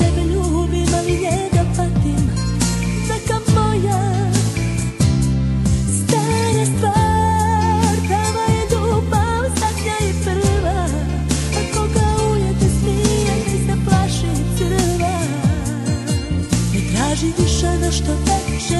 tebe ljubim, ali njega patim. Neka moja stara stvar Prava je ljubav, zadnja i prva. Ako ga ujete smije, mi se plaši crva. Ne traži više na što teče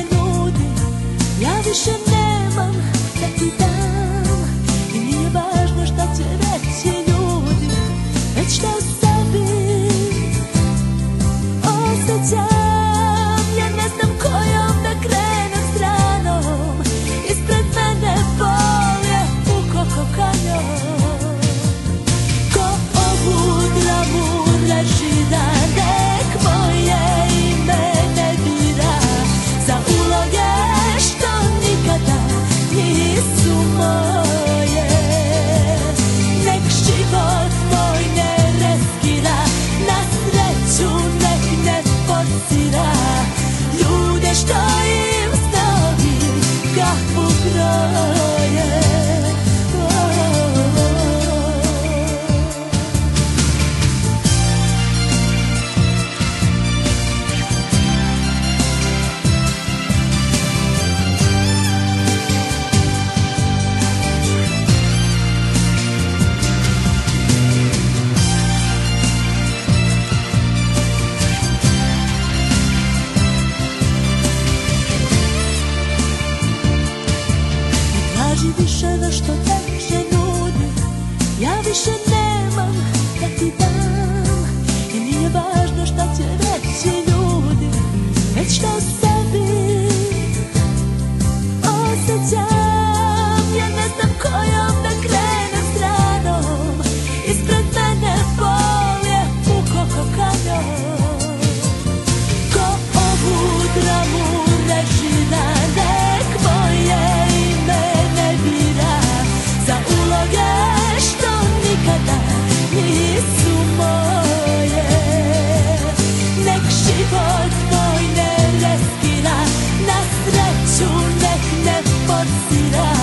что так What did I?